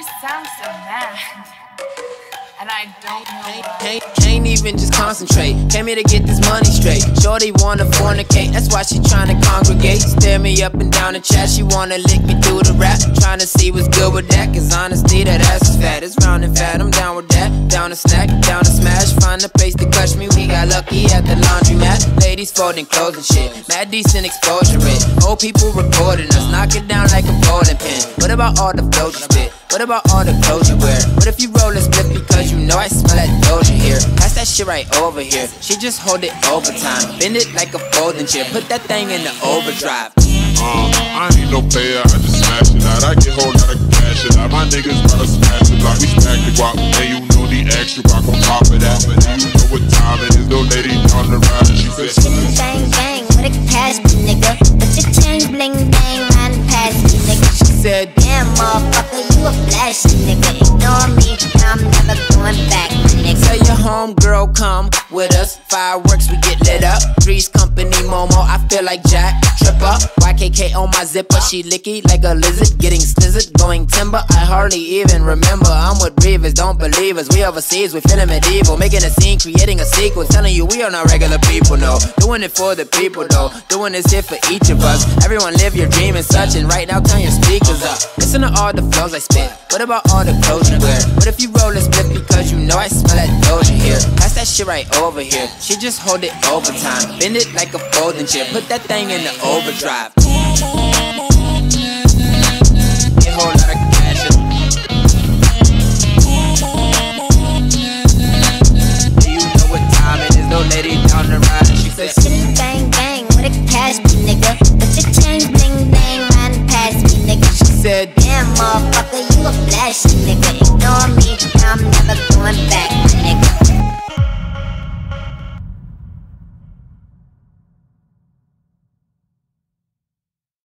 sound so mad. And I don't know. Can't, can't even just concentrate. Came here to get this money straight. Shorty wanna fornicate, that's why she tryna congregate. Stare me up and down the chat, she wanna lick me through the rap. Tryna see what's good with that, cause honesty, that ass is fat. It's round and fat, I'm down with that. Down to snack, down to smash. Find a place to catch me, we got lucky at the laundromat. Ladies folding clothes and shit. Mad decent exposure it. Old people recording us, knock it down like a bowling pin. What about all the flows you spit? What about all the clothes you wear? What if you roll a split because you know I smell that doja here? Pass that shit right over here. She just hold it overtime. Bend it like a folding chair. Put that thing in the overdrive. Uh, I ain't no player, I just smash it out. I get whole lot of cash it out. My niggas gotta smash it like we smack the guap. And you know the extra guac on top of that. And you know what time it is, no lady on the ride. And she said, Bang bang, what a cash me, nigga. Put your chain bling bang round past me, nigga. She said, Damn, motherfucker, a nigga. Ignore me, I'm never going back, nigga. Tell your homegirl come with us. Fireworks, we get lit up. Three's company, Momo, I feel like Jack. Tripper, YKK on my zipper. She licky like a lizard, getting slizzard, going timber. I hardly even remember. I'm with Reavers, don't believe us. We overseas, we feeling medieval. Making a scene, creating a sequel. Telling you we are not regular people, no. Doing it for the people, though. Doing this here for each of us. Everyone live your dream and such. And right now, turn your speakers up. Listen to all the flows I spit. What about all the clothes you wear? What if you roll a split because you know I smell that doja here? Pass that shit right over here. She just hold it overtime. Bend it like a folding chair. Put that thing in the overdrive. Get whole lot of cash. Do you know what time it is? No lady down the ride. She said, bang bang, what a cash me, nigga. Put your chain bling round past me, nigga. she said, Damn, motherfucker, you a flashy nigga. Ignore me, I'm never going